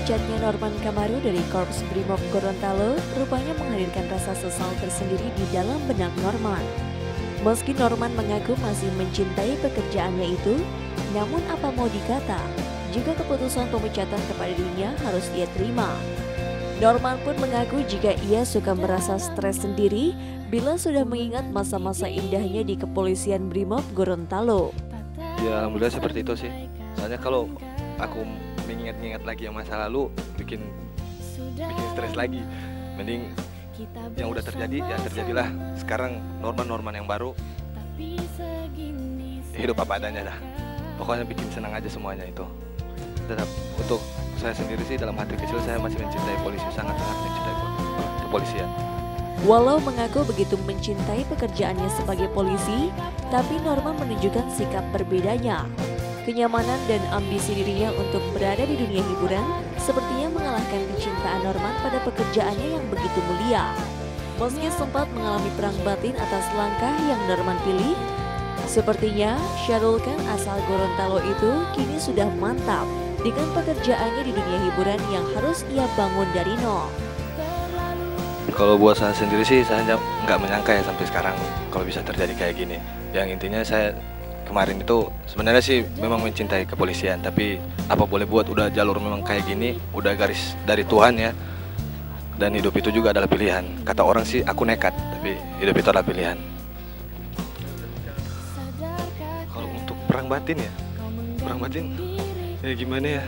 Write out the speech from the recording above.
Dipecatnya Norman Kamaru dari Korps Brimob Gorontalo rupanya menghadirkan rasa sesal tersendiri di dalam benak Norman. Meski Norman mengaku masih mencintai pekerjaannya itu, namun apa mau dikata, jika keputusan pemecatan kepada dirinya harus ia terima. Norman pun mengaku jika ia suka merasa stres sendiri bila sudah mengingat masa-masa indahnya di kepolisian Brimob Gorontalo. Ya alhamdulillah seperti itu sih. Soalnya kalau aku mengingat-ingat lagi yang masa lalu bikin bikin stres lagi. Mending yang udah terjadi ya terjadilah. Sekarang norman-norman yang baru hidup apa adanya dah. Pokoknya bikin senang aja semuanya itu. Tetap untuk saya sendiri sih dalam hati kecil saya masih mencintai polisi sangat-sangat mencintai kepolisian. Walau mengaku begitu mencintai pekerjaannya sebagai polisi, tapi Norman menunjukkan sikap berbedanya. Kenyamanan dan ambisi dirinya untuk berada di dunia hiburan sepertinya mengalahkan kecintaan Norman pada pekerjaannya yang begitu mulia. Meski sempat mengalami perang batin atas langkah yang Norman pilih, sepertinya Syarul Khan asal Gorontalo itu kini sudah mantap dengan pekerjaannya di dunia hiburan yang harus ia bangun dari nol. Kalau buat saya sendiri sih saya nggak menyangka ya sampai sekarang kalau bisa terjadi kayak gini. Yang intinya saya kemarin itu sebenarnya sih memang mencintai kepolisian tapi apa boleh buat udah jalur memang kayak gini udah garis dari Tuhan ya. Dan hidup itu juga adalah pilihan. Kata orang sih aku nekat tapi hidup itu adalah pilihan. Kalau untuk perang batin ya? Perang batin? Ya gimana ya